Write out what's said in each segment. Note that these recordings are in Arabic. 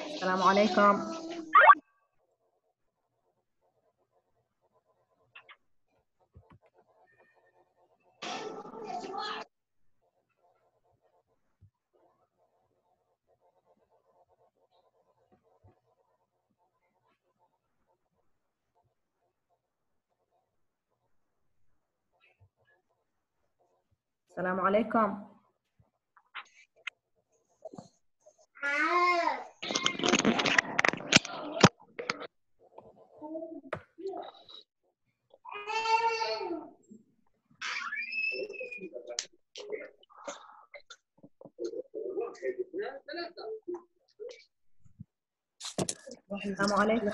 السلام عليكم. السلام عليكم. السلام عليكم.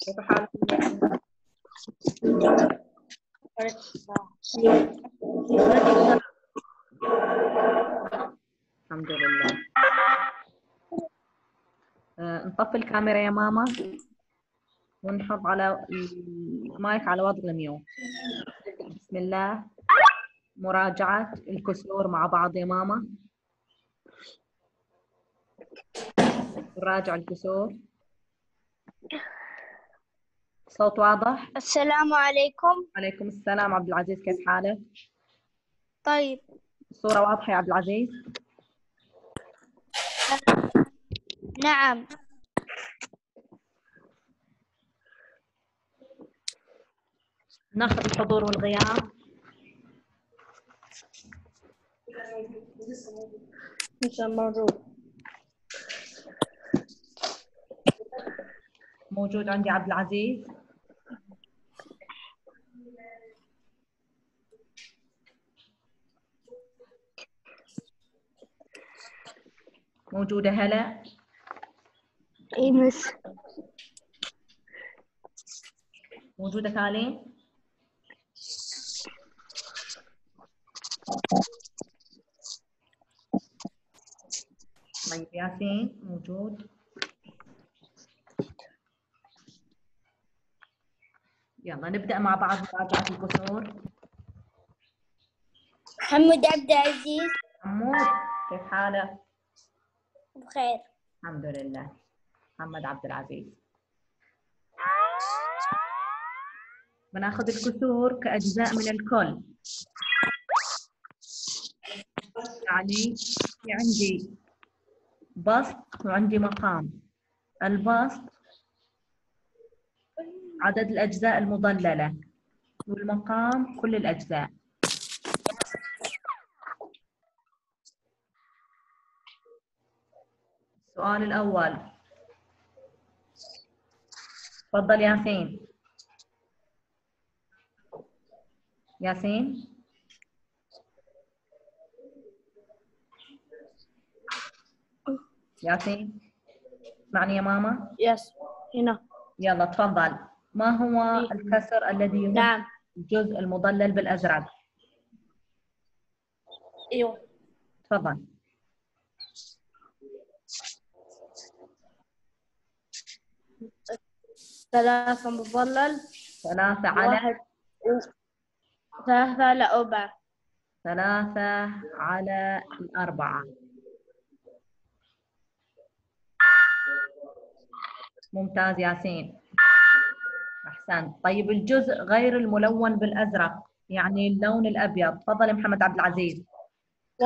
كيف حالكم؟ الحمد لله. آه، نطفي الكاميرا يا ماما ونحط على المايك على وضع الميوت بسم الله. مراجعة الكسور مع بعض يا ماما. نراجع الكسور. صوت واضح؟ السلام عليكم. عليكم السلام عبد العزيز كيف حالك؟ طيب. الصورة واضحة يا عبد العزيز؟ نعم. ناخذ الحضور والغياب. موجود عندي عبد العزيز. موجودة هلا؟ اي مس موجودة تالين طيب ياسين موجود. يلا نبدأ مع بعض مراجعة الكسور محمد عبد العزيز. حمود كيف حالك؟ بخير. الحمد لله. محمد عبد العزيز. بناخذ الكسور كأجزاء من الكل. يعني في عندي بسط وعندي مقام. البسط عدد الأجزاء المضللة. والمقام كل الأجزاء. السؤال الأول. تفضل ياسين. ياسين؟ ياسين؟ اسمعني يا ماما؟ يس هنا. يلا تفضل. ما هو الكسر الذي يمد نعم. الجزء المضلل بالأزرق إيوه. تفضل. ثلاثة مظلل ثلاثة على واحد. ثلاثة لأربعة ثلاثة على الأربعة. ممتاز ياسين. أحسنت طيب الجزء غير الملون بالأزرق يعني اللون الأبيض. تفضل يا محمد عبد العزيز. و...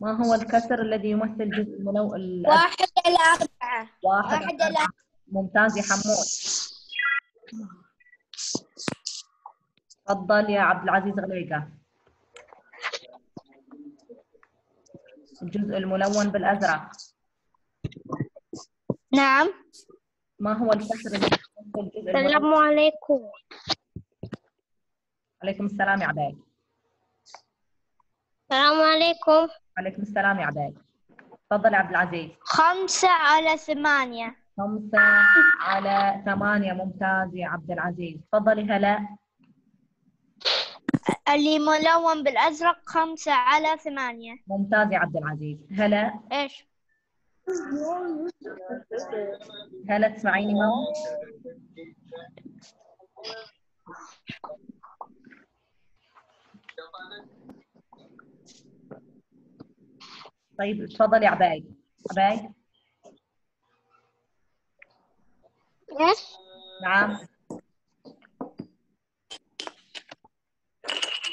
ما هو الكسر الذي يمثل جزء الملون الأزرق؟ واحد إلى أربعة. واحد واحد إلى ممتاز يا حمود. تفضل يا عبد العزيز غليقة. الجزء الملون بالأزرق. نعم. ما هو الجزء الملون السلام عليكم. عليكم السلام يا عبيد السلام عليكم. عليكم السلام يا عبيد تفضل يا عبد العزيز. خمسة على ثمانية. خمسة على ثمانية. ممتاز يا عبد العزيز. تفضلي هلا. اللي ملون بالأزرق خمسة على ثمانية. ممتاز يا عبد العزيز. هلا. إيش؟ هلا تسمعيني ماما؟ طيب اتفضلي عباي. عباي؟ نعم.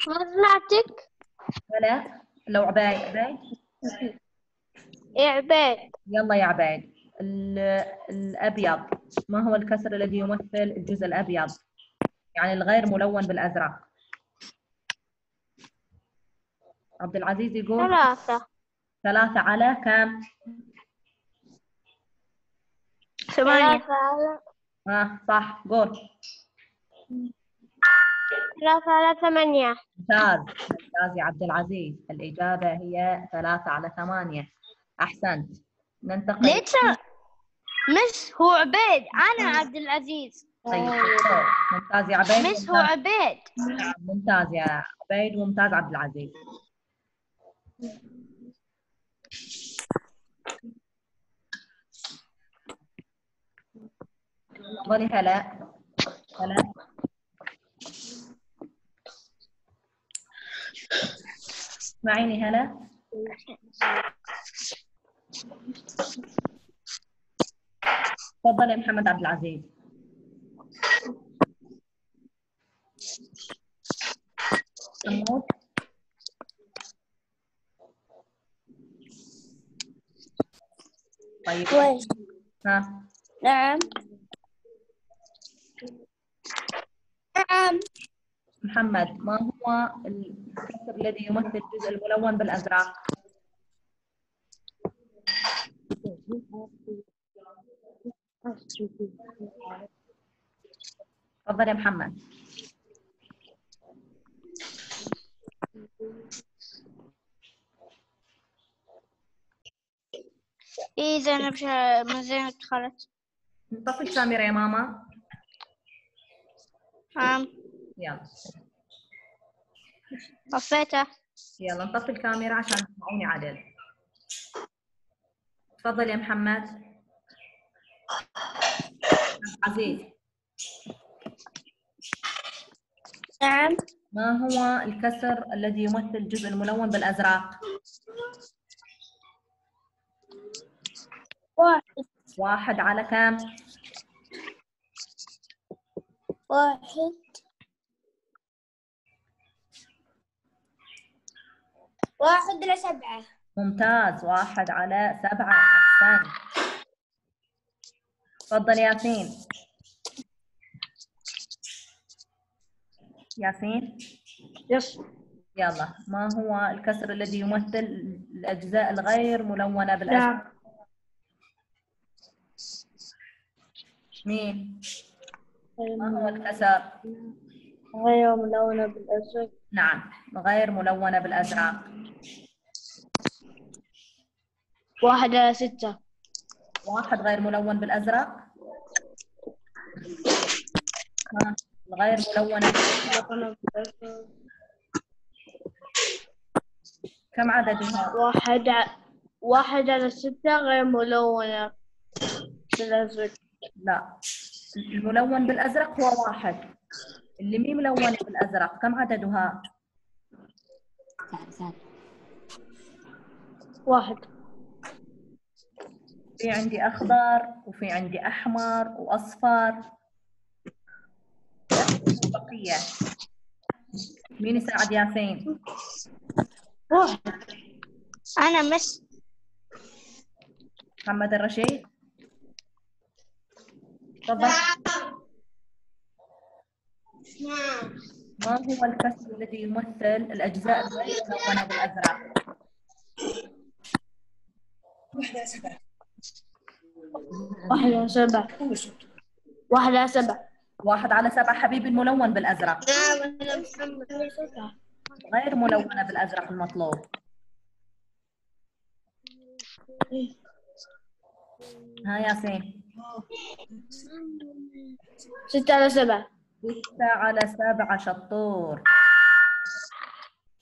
ما سمعتك؟ ولا لو عباي. عباي؟ يا عبيد يلا يا عبايد ال- الأبيض. ما هو الكسر الذي يمثل الجزء الأبيض؟ يعني الغير ملون بالأزرق. عبد العزيز يقول ثلاثة. ثلاثة على كم؟ ثمانية. ثلاثة على آه صح. قول. ثلاثة على ثمانية. ممتاز. ممتاز يا عبد العزيز. الإجابة هي ثلاثة على ثمانية. أحسنت. ننتقل. ليش مس هو عبيد أنا. عبد العزيز. طيب. ممتاز يا عبيد مس هو ممتاز. عبيد ممتاز يا عبيد وممتاز عبد العزيز. تفضلي هلا. هلا. اسمعيني هلا. تفضل يا محمد عبد العزيز. طيب. ها. نعم. نعم. محمد ما هو الكسر الذي يمثل الجزء الملون بالأزرق؟ تفضل يا محمد إيه زينب شا- ما زينب دخلت نطفي الكاميرا يا ماما. نعم. يلا. طفيته يلا نطفي الكاميرا عشان تسمعوني عدل. تفضل يا محمد. عزيز. نعم. ما هو الكسر الذي يمثل الجزء الملون بالأزرق؟ واحد. واحد على كم؟ واحد. واحد إلى سبعة. ممتاز. واحد على سبعة. أحسن. تفضل ياسين. ياسين؟ يس. يلا. ما هو الكسر الذي يمثل الأجزاء الغير ملونة بالأزرق نعم مين؟ ما هو الكسر؟ غير ملونة بالأزرق نعم. غير ملونة بالأزرق واحد إلى ستة. واحد غير ملون بالأزرق. الغير ملونة كم عددها؟ واحد ع... واحد على ستة غير ملونة بالأزرق. لا. الملون بالأزرق هو واحد. اللي مي ملونة بالأزرق. كم عددها؟ واحد. في عندي أخضر وفي عندي أحمر وأصفر. بقية. مين يساعد ياسين؟ واحد أنا مس محمد الرشيد. تفضل. ما هو الكسر الذي يمثل الأجزاء الغير ملونة بالأزرق؟ واحد على سبعة. واحد على سبعة. واحد على سبعة حبيبي الملون بالأزرق. نعم غير ملونة بالأزرق المطلوب. ها ياسين. ستة على سبعة. ستة على سبعة شطور.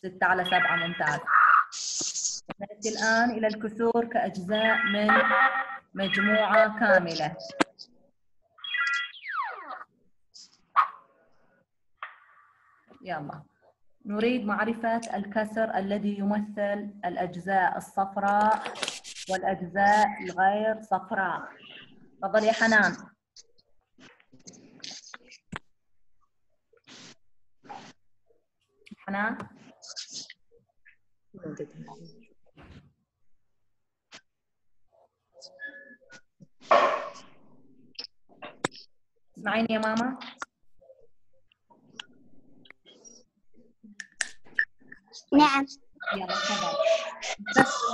ستة على سبعة ممتاز. نأتي الآن إلى الكسور كأجزاء من مجموعة كاملة. يلا. نريد معرفة الكسر الذي يمثل الأجزاء الصفراء والأجزاء الغير صفراء. تفضل يا حنان. حنان؟ اسمعيني يا ماما. نعم. يلا تفضل.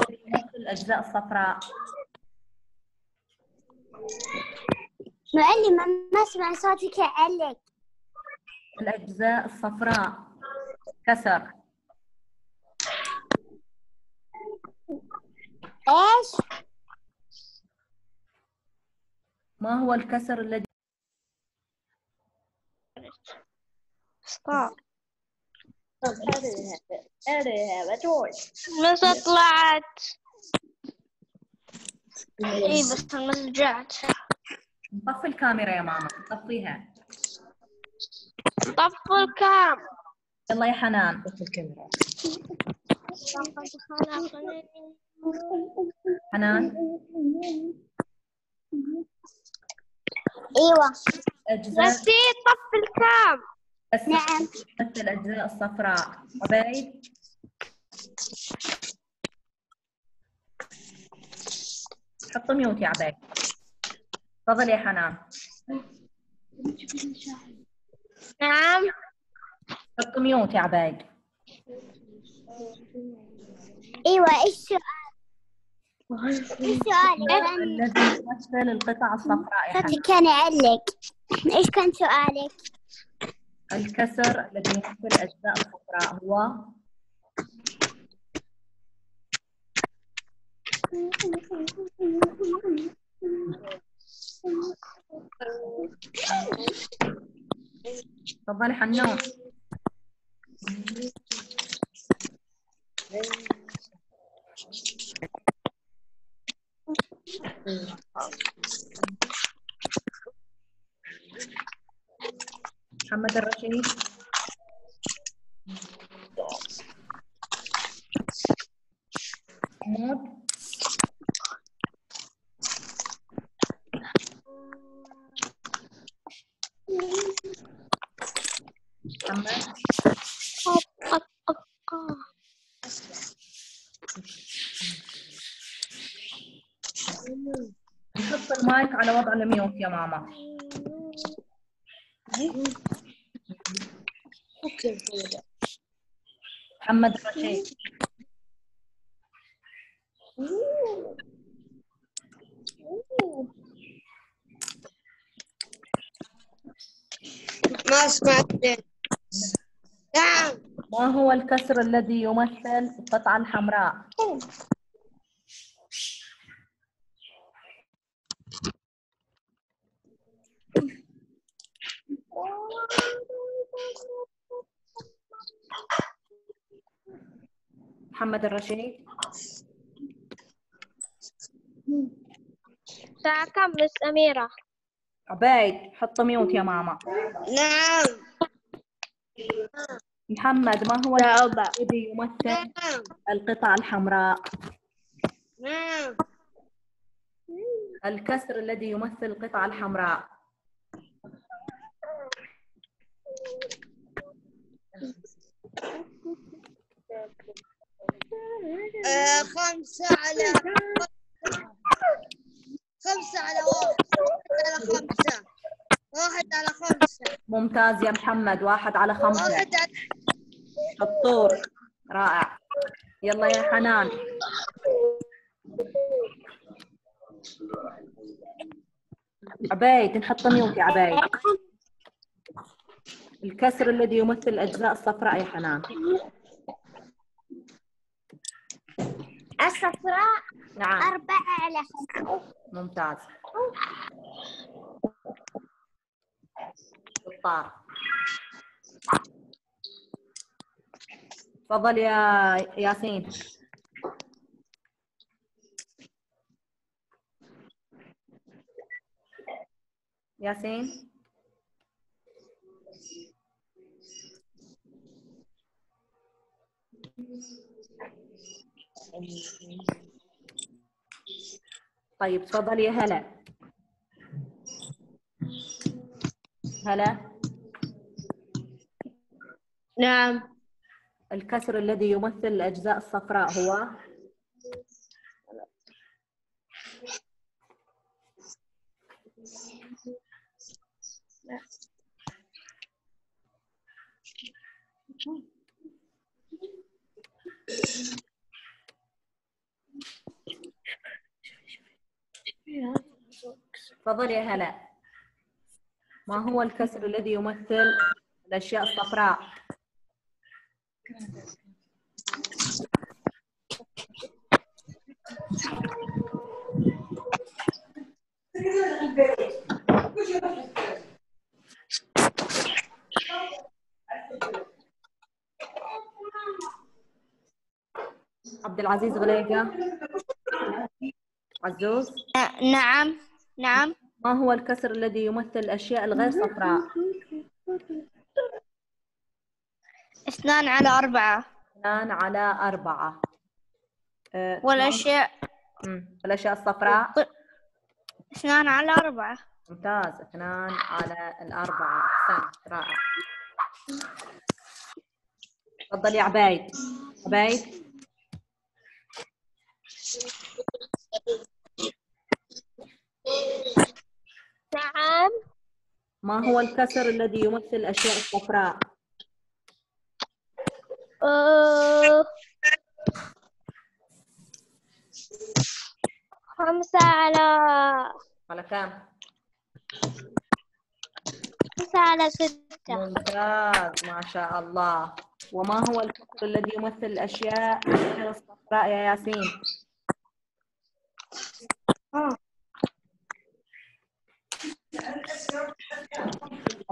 يمثل الأجزاء الصفراء. معلمة ما أسمع صوتك يعلق الأجزاء الصفراء. كسر. إيش؟ ما هو الكسر الذي ستوب بس طلعت اي بس المسجات نطفي الكاميرا يا ماما. نطفيها طفوا الكام. يلا يا حنان. حنان أيوه نسيت طفي الكام. نعم. تمثل الأجزاء الصفراء. عبيد. حط ميوت يا عبيد. تفضل يا حنان. نعم. حط ميوت يا عبيد. أيوه إيش سؤال؟ إيش سؤالك؟ الذي يمثل القطع الصفراء يا حنان. كان يعلق. إيش كان سؤالك؟ الكسر الذي يمثل الأجزاء الصفراء هو تفضلي حنون. محمد الرشيد محمود نحط المايك على وضع الميوت يا ماما. محمد الرشيد ما سمعت نعم. ما هو الكسر الذي يمثل القطعة الحمراء؟ محمد الرشيد الساعة كم بس أميرة. عبيد حط ميوت يا ماما. نعم. محمد ما هو الذي يمثل نعم. القطعة الحمراء؟ نعم. الكسر الذي يمثل القطعة الحمراء. آه، خمسة على خمسة على واحد. على خمسة. واحد على خمسة. ممتاز يا محمد. واحد على خمسة. واحد على شطور. رائع. يلا يا حنان. عبيد نحط ميوت يا عبيد. الكسر الذي يمثل الأجزاء الصفراء يا حنان. الصفراء نعم. أربعة على خمسة ممتاز. شطار تفضل يا ياسين. ياسين. طيب تفضلي يا هلا. هلا. نعم. الكسر الذي يمثل الأجزاء الصفراء هو؟ تفضلي يا هلا. ما هو الكسر الذي يمثل الأشياء الصفراء؟ عبد العزيز غليقة. عزوز. نعم نعم. ما هو الكسر الذي يمثل الأشياء الغير صفراء؟ اثنان على أربعة. اثنان على أربعة. أه، والأشياء أمم، الأشياء الصفراء؟ اثنان على أربعة. ممتاز. اثنان على الأربعة. أحسنت. رائع. تفضل يا عبايد عبايد نعم ما هو الكسر الذي يمثل الأشياء الصفراء أه... خمسة على على كم؟ خمسة على ستة ممتاز ما شاء الله وما هو الكسر الذي يمثل الأشياء الصفراء يا ياسين؟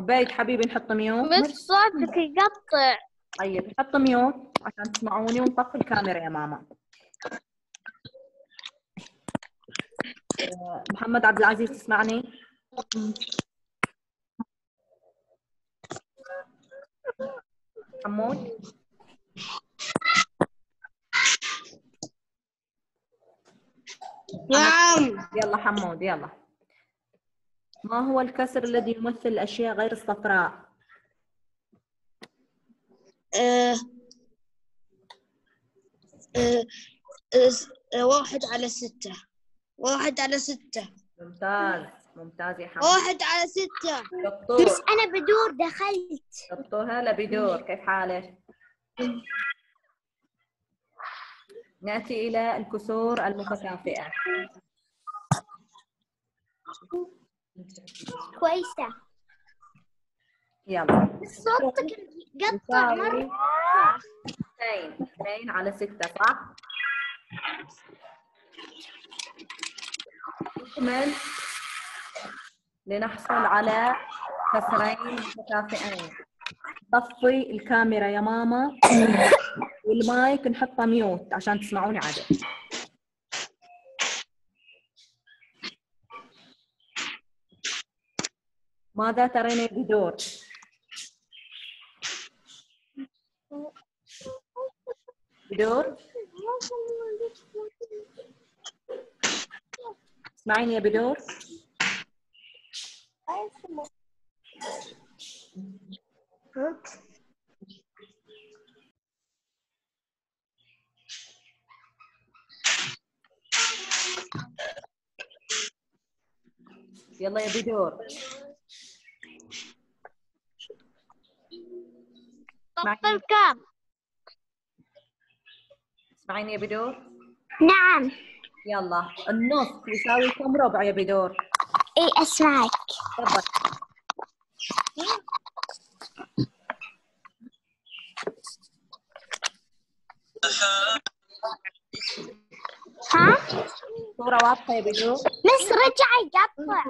عبيد حبيبي نحط ميوت. بس صوتك يقطع. طيب نحط ميوت عشان تسمعوني ونطفي الكاميرا يا ماما. آه، محمد عبد العزيز تسمعني؟ حمود نعم. يلا حمود يلا. ما هو الكسر الذي يمثل الأشياء غير الصفراء؟ آه، آه، آه، واحد على ستة. واحد على ستة. ممتاز. ممتاز يا حمود واحد على ستة. دكتور. أنا بدور دخلت. دكتور هلا بدور. كيف حالك؟ نأتي إلى الكسور المتكافئة. كويسة. يلا. صوتك يقطع مرة. اثنين اثنين على ستة صح؟ نكمل لنحصل على كسرين متكافئين. طفي الكاميرا يا ماما. والمايك نحطه ميوت عشان تسمعوني عدل ماذا ترين بدور؟ بدور؟ اسمعيني يا بدور يلا يا بدور طفي الكام اسمعيني يا بدور؟ نعم. يلا النص يساوي كم ربع يا بدور؟ اي اسمعك تفضل. ها؟ صورة واضحة يا بدور؟ بس رجع يقطع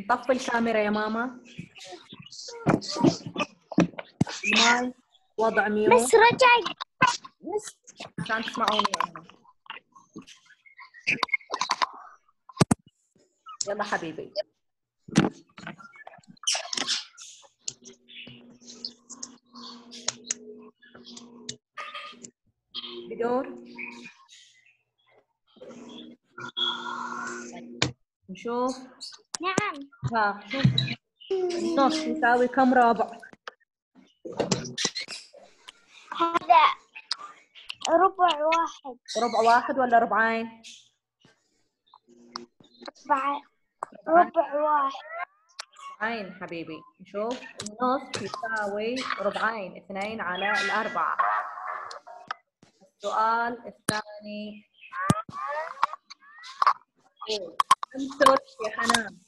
نطفي الكاميرا يا ماما. ماي وضع ميرو. بس رجع بس عشان تسمعوني أنا. يلا حبيبي. بدور. نشوف. نعم. ها شوف النص يساوي كم ربع هذا ربع واحد. ربع واحد ولا ربعين؟ ربع ربع واحد. ربعين حبيبي. نشوف. النص يساوي ربعين. اثنين على الأربعة. السؤال الثاني. كم ثلث يا حنان؟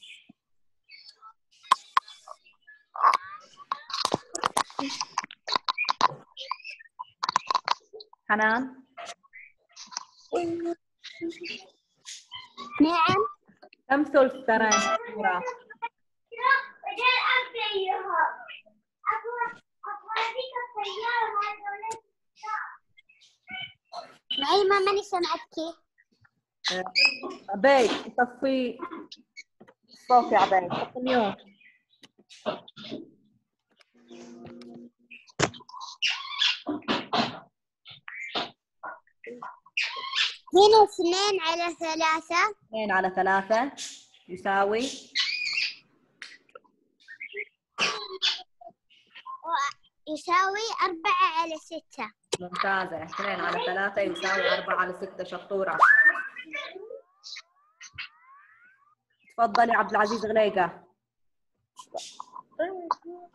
حنان؟ نعم. كم ثلث ترى صورة معي ما ماني سمعتك. عبيد طفي الصوت يا عبيد. طفي ميوت هنا اثنين على ثلاثة. اثنين على ثلاثة. يساوي؟ يساوي أربعة على ستة. ممتازة. اثنين على ثلاثة يساوي أربعة على ستة. شطورة. تفضلي عبد العزيز غليقة.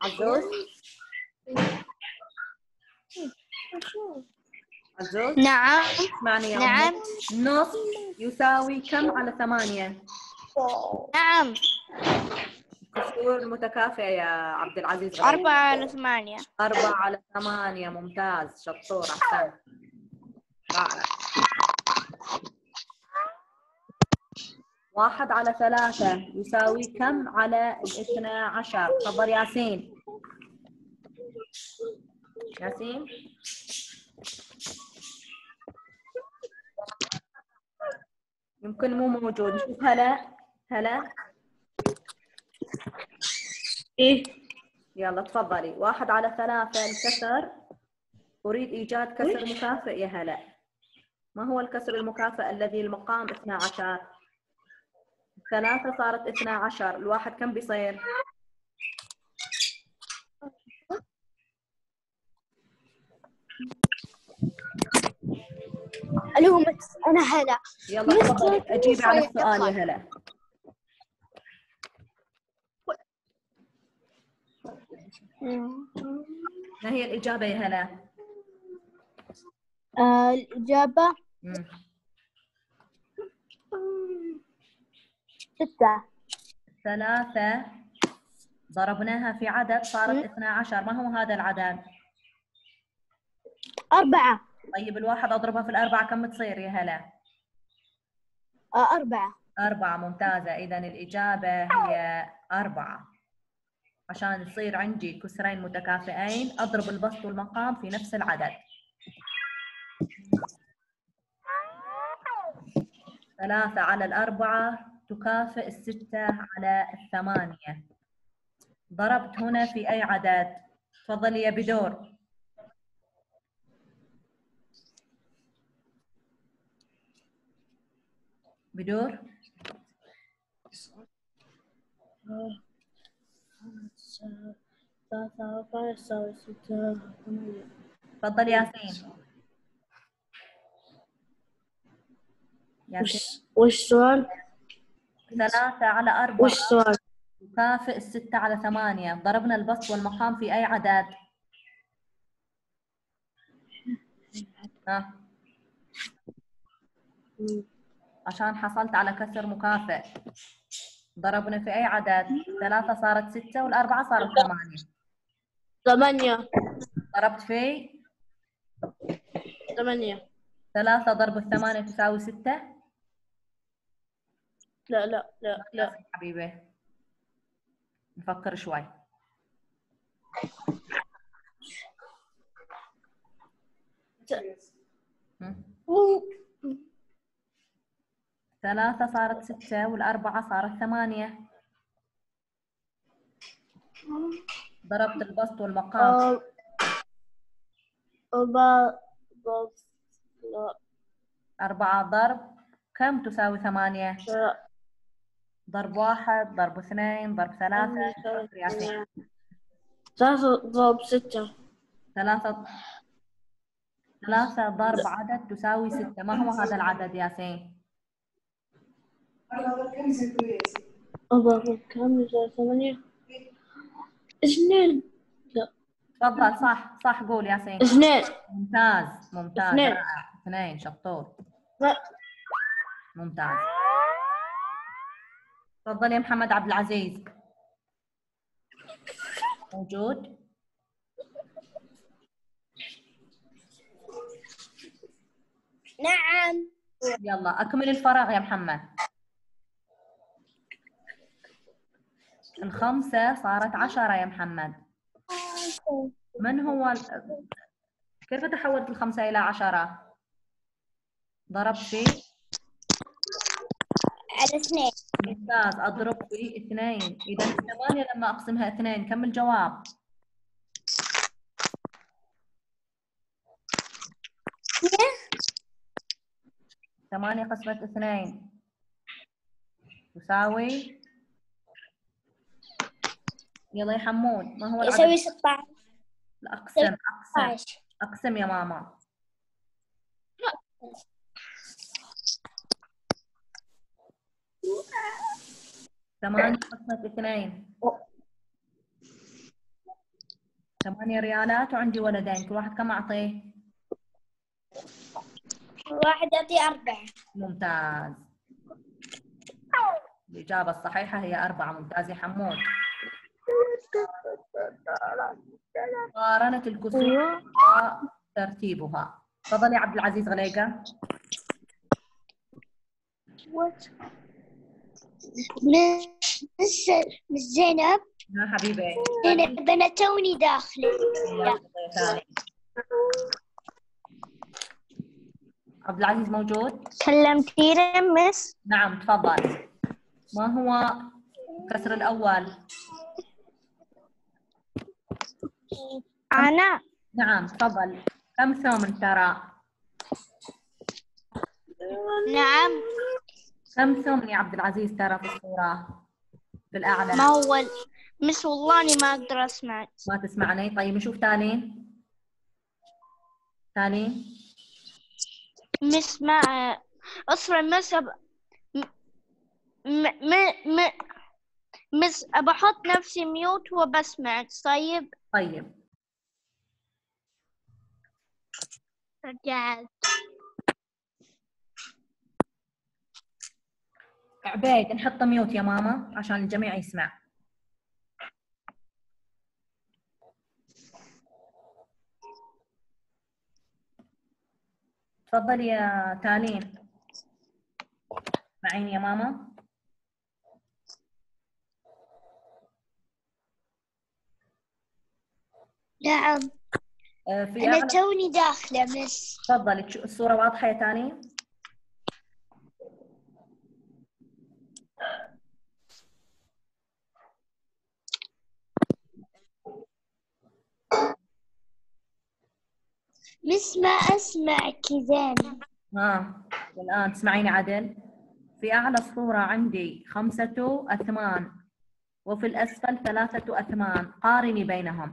عزوز. نعم. اسمعني يا نعم. أمي. نص يساوي كم على ثمانية؟ نعم. الكسور المتكافئة يا عبد العزيز غليقة أربعة على ثمانية. أربعة على ثمانية. ممتاز. شطور أحسنت رائع. واحد على ثلاثة يساوي كم على الاثنى عشر؟ تفضل ياسين. ياسين. يمكن مو موجود. نشوف هلا هلا. إيه. يلا تفضلي. واحد على ثلاثة الكسر أريد إيجاد كسر مكافئ يا هلا. ما هو الكسر المكافئ الذي المقام 12 ثلاثة صارت 12 الواحد كم بيصير؟ ألو مس أنا هلا. يلا أجيبي على السؤال يا هلا. ما هي الإجابة يا هلا؟ آه الإجابة مم. ستة. ثلاثة. ضربناها في عدد صارت 12 ما هو هذا العدد؟ أربعة. طيب الواحد أضربها في الأربعة كم تصير يا هلا؟ آه أربعة. أربعة ممتازة. إذا الإجابة هي أربعة. عشان يصير عندي كسرين متكافئين أضرب البسط والمقام في نفس العدد. ثلاثة على الأربعة تكافئ الستة على الثمانية. ضربت هنا في أي عدد؟ تفضلي يا بدور. بدور؟ ثلاثة أربعة يساوي ستة ثمانية تفضل ياسين. وش السؤال؟ ثلاثة على أربعة. وش السؤال؟ يكافئ الستة على ثمانية. ضربنا البسط والمقام في أي عدد؟ ها. عشان حصلت على كسر مكافئ. ضربنا في أي عدد؟ ثلاثة صارت ستة والأربعة صارت ثمانية. ثمانية. ضربت في؟ ثمانية. ثلاثة ضرب الثمانية تساوي ستة؟ لا لا لا لا. حبيبي. نفكر شوي. هم؟ ثلاثة صارت ستة والأربعة صارت ثمانية. ضربت البسط والمقام أربعة ضرب. كم تساوي ثمانية؟ ضرب واحد ضرب اثنين ضرب ثلاثة ثلاثة. ضرب ستة. ثلاثة ثلاثة ضرب عدد تساوي ستة. ما هو هذا العدد ياسين؟ أربعة كم يساوي ثمانية. اثنين لا. تفضل صح صح قول ياسين اثنين ممتاز ممتاز. اثنين. اثنين شطور. لا. ممتاز. تفضل يا محمد عبد العزيز. موجود؟ نعم. يلا أكمل الفراغ يا محمد. الخمسة صارت عشرة يا محمد. من هو كيف تحولت الخمسة إلى عشرة؟ ضربت في على اثنين ممتاز أضرب في اثنين. إذا ثمانية لما أقسمها اثنين. كم الجواب؟ ثمانية قسمة اثنين. تساوي؟ يلا يا حمود ما هو يساوي العدد؟ 16 لا أقسم أقسم 16 أقسم يا ماما. ثمانية قسمة اثنين. ثمانية ريالات وعندي ولدين كل واحد كم أعطيه؟ واحد يعطي أربعة. ممتاز. الإجابة الصحيحة هي أربعة ممتاز يا حمود. مقارنة الكسور وترتيبها. تفضل يا عبد العزيز غليقة مس مس زينب. ها حبيبي زينب أنا توني داخلة. عبد العزيز موجود؟ سلمتيني مس. نعم تفضل. ما هو الكسر الأول؟ أنا نعم تفضل. كم ثمن ترى؟ نعم. كم ثمن يا عبد العزيز ترى في الصورة؟ في الأعلى ما هو ال- مس والله أني ما أقدر أسمع. ما تسمعني؟ طيب نشوف ثاني. ثاني. مس ما أصلا مس أب... م... م... م... مس أحط نفسي ميوت وبسمعك طيب؟ طيب. رجعت. عبيد نحط ميوت يا ماما عشان الجميع يسمع. تفضل يا تالين. معين يا ماما. نعم. آه، في أنا أعلى- توني داخلة مس تفضلي الصورة واضحة يا تاني؟ مس ما أسمعك زين ها والآن تسمعيني عدل. في أعلى الصورة عندي خمسة أثمان وفي الأسفل ثلاثة أثمان. قارني بينهم.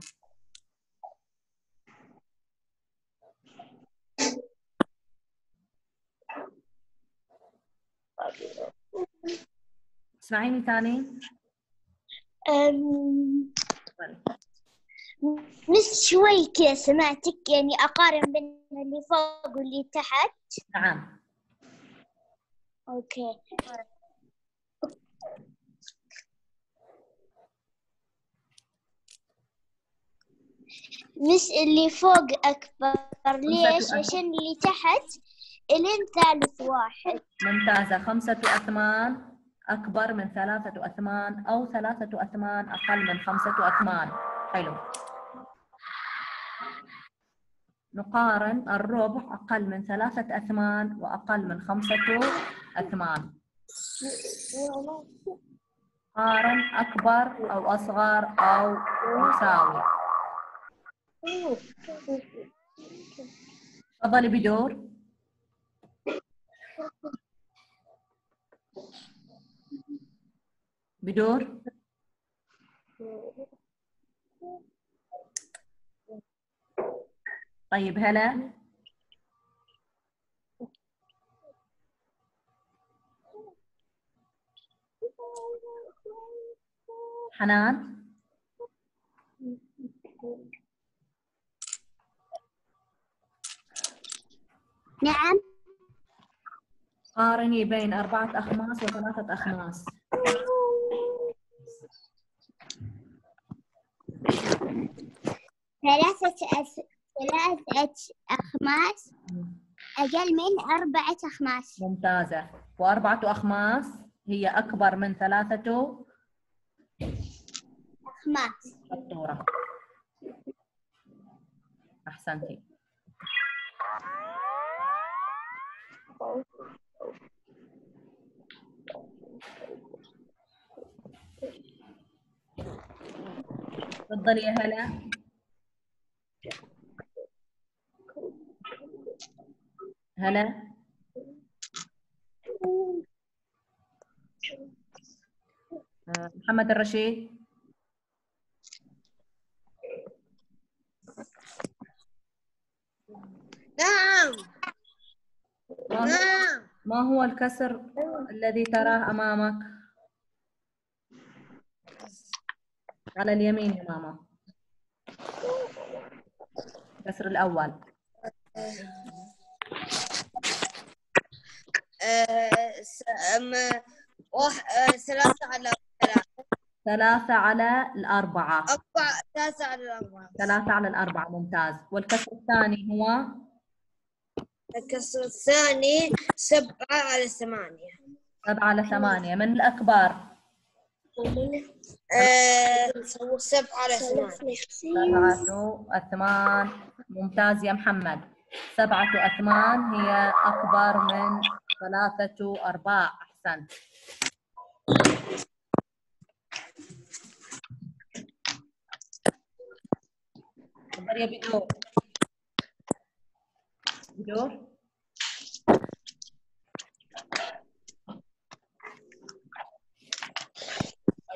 أم... تفضلي. مس شوي كذا سمعتك يعني أقارن بين اللي فوق واللي تحت؟ نعم. أوكي. مس اللي فوق أكبر. ليش؟ عشان اللي تحت إلين ثالث واحد. ممتازة. خمسة أثمان أكبر من ثلاثة أثمان أو ثلاثة أثمان أقل من خمسة أثمان. حلو. نقارن الربع أقل من ثلاثة أثمان وأقل من خمسة أثمان. قارن أكبر أو أصغر أو مساوي. تفضلي بدور. بدور. طيب هلا. حنان. نعم. قارني بين أربعة أخماس وثلاثة أخماس. ثلاثة أس... ثلاثة أخماس. أقل من أربعة أخماس. ممتازة. وأربعة أخماس هي أكبر من ثلاثة أخماس. شطورة. أحسنتي. تفضلي يا هلا. هلا. آه، محمد الرشيد. نعم. ما هو, نعم. ما هو الكسر الذي تراه أمامك؟ على اليمين يا ماما. الكسر الأول. ثلاثة على ثلاثة على الأربعة أربعة ثلاثة على الأربعة. ثلاثة على الأربعة ممتاز. والكسر الثاني هو؟ الكسر الثاني سبعة على ثمانية. سبعة على ثمانية. من الأكبر؟ سبعة ثمانية سبعة أثمان. ممتاز يا محمد. سبعة أثمان هي أكبر من ثلاثة أرباع. أحسنت تفضل يا بدور. بدور.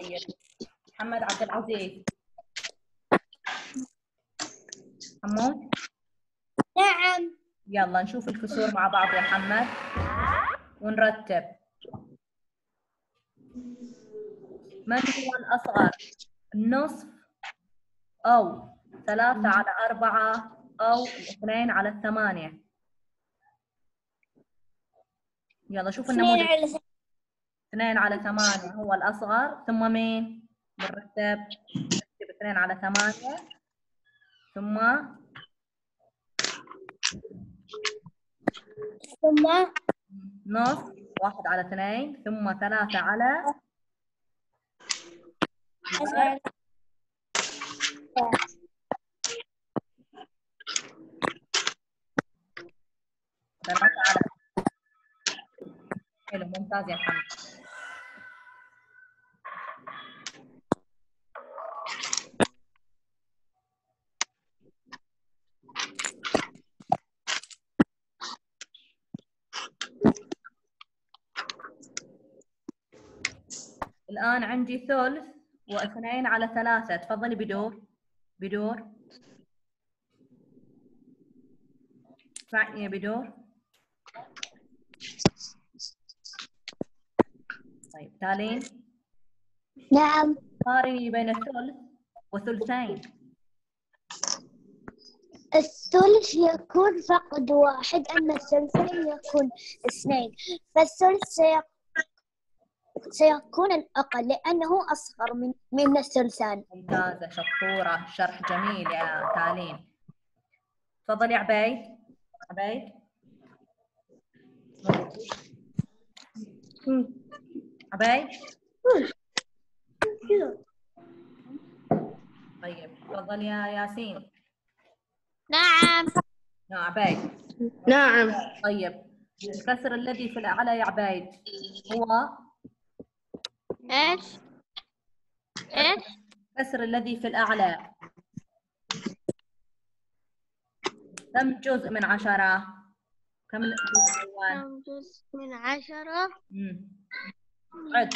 طيب. محمد عبد العزيز. حمود؟ نعم. يلا نشوف الكسور مع بعض يا محمد. ونرتب. من هو الأصغر؟ النصف أو ثلاثة على أربعة أو اثنين على الثمانية. يلا شوف النموذج. على ث- اثنين على ثمانية هو الأصغر ثم مين؟ بنرتب نكتب اثنين على ثمانية. ثم؟ ثم؟ نص. واحد على اثنين. ثم ثلاثة على؟ أسأل. ثلاثة على؟ حلو ممتاز يا محمد الآن عندي ثلث واثنين على ثلاثة. تفضلي بدور. بدور. اسمعني بدور. طيب تالين. نعم. قارني بين الثلث وثلثين. الثلث يكون فقد واحد أما الثلثين يكون اثنين. فالثلث سيك... سيكون الأقل لأنه أصغر من من الثلثان ممتازة شطورة شرح جميل يا تالين تفضلي عبيد. عبيد؟ عبيد؟ طيب تفضل يا ياسين. نعم. يا عبيد. نعم. طيب الكسر الذي في الأعلى يا عبيد هو إيش؟ إيش؟ الكسر الذي في الأعلى. كم جزء من عشرة؟ كم جزء ألوان؟ كم جزء من عشرة. عد.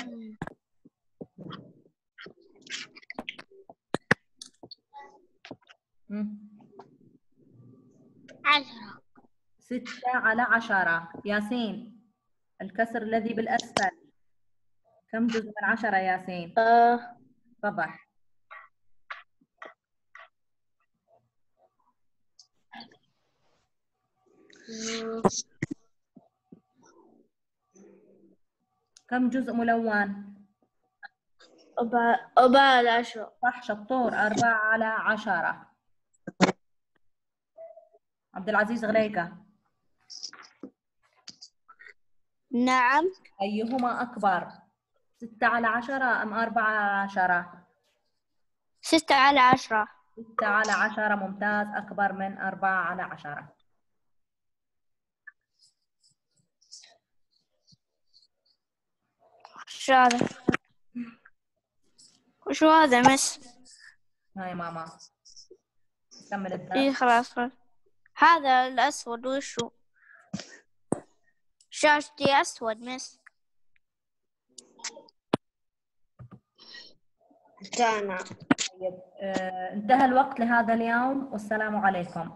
عشرة. ستة على عشرة. ياسين الكسر الذي بالأسفل. كم جزء من عشرة ياسين؟ آه. تفضل. كم جزء ملون؟ أربعة على عشرة. صح شطور. أربعة على عشرة. عبد العزيز غليكة نعم. أيهما أكبر؟ ستة على عشرة أم أربعة على عشرة؟ ستة على عشرة. ستة على عشرة ممتاز. أكبر من أربعة على عشرة. وش هذا؟ وش هذا مس؟ هاي ماما. كمل الدرس خلاص خلاص. هذا الأسود وشو؟ شاشتي أسود مس. كان. طيب آه، انتهى الوقت لهذا اليوم. والسلام عليكم.